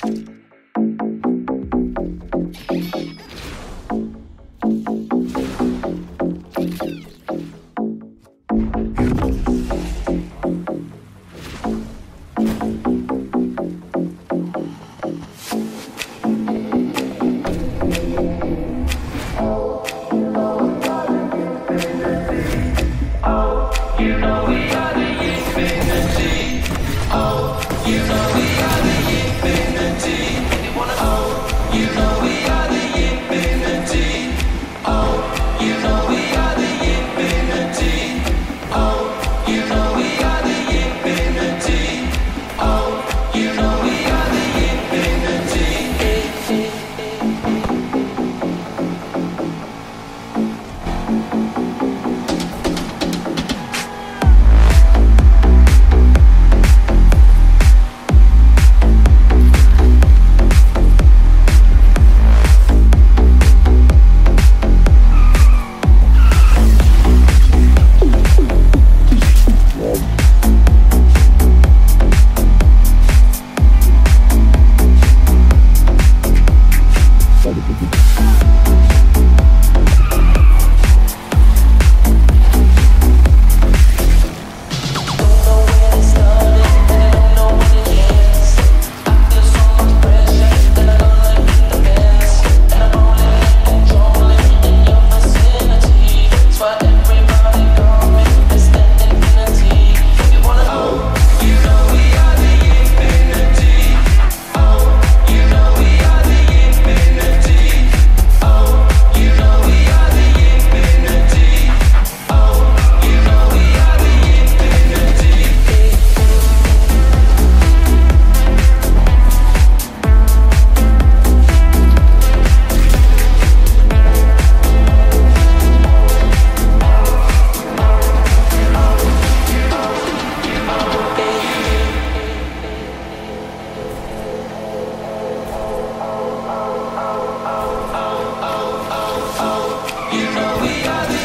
拜。Everybody